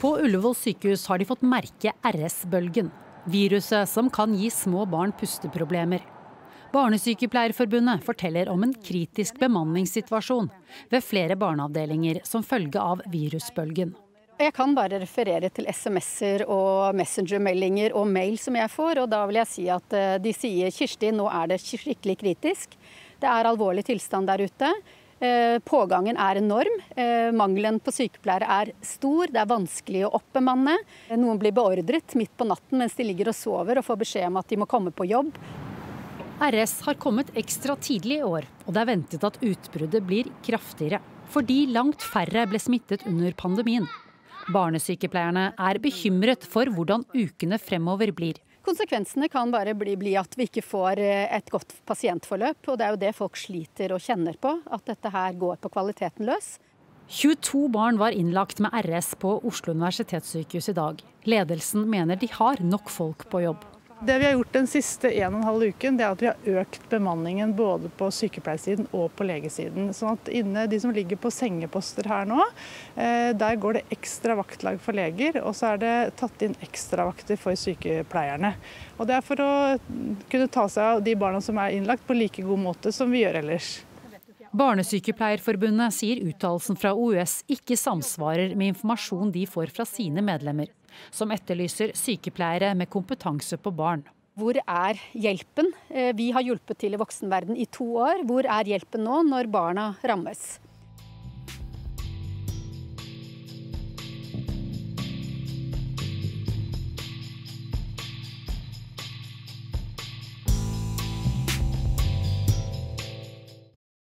På Ullevål sykehus har de fått merke RS-bølgen, viruset som kan gi små barn pusteproblemer. Barnesykepleierforbundet forteller om en kritisk bemanningssituasjon ved flere barneavdelinger som følge av virusbølgen. Jeg kan bare referere til SMS-er og Messenger-meldinger og mail som jeg får. Og da vil jeg si at eh, de sier Kirsti, nå er det skikkelig kritisk. Det er alvorlig tilstand der ute. Eh, pågangen er enorm. Eh, mangelen på sykepleiere er stor. Det er vanskelig å oppbemanne. Noen blir beordret midt på natten mens de ligger og sover og får beskjed om at de må komme på jobb. RS har kommet ekstra tidlig i år, og det er ventet at utbruddet blir kraftigere. Fordi langt færre ble smittet under pandemien. Barnesykepleierne er bekymret for hvordan ukene fremover blir. Konsekvensene kan bare bli, bli, at vi ikke får eh, et godt pasientforløp. Og det er jo det folk sliter og kjenner på, at dette her går på kvaliteten løs. 22 barn var innlagt med RS på Oslo universitetssykehus i dag. Ledelsen mener de har nok folk på jobb. Det vi har gjort den siste en og en halv uken, det er at vi har økt bemanningen både på sykepleiersiden og på legesiden. Sånn at inne, De som ligger på sengeposter her nå, eh, der går det ekstra vaktlag for leger. Og så er det tatt inn ekstravakter for sykepleierne. Og Det er for å kunne ta seg av de barna som er innlagt på like god måte som vi gjør ellers. Barnesykepleierforbundet sier uttalelsen fra OUS ikke samsvarer med informasjon de får fra sine medlemmer som etterlyser sykepleiere med kompetanse på barn. Hvor er hjelpen? Eh, vi har hjulpet til i voksenverden i to år. Hvor er hjelpen nå, når barna rammes?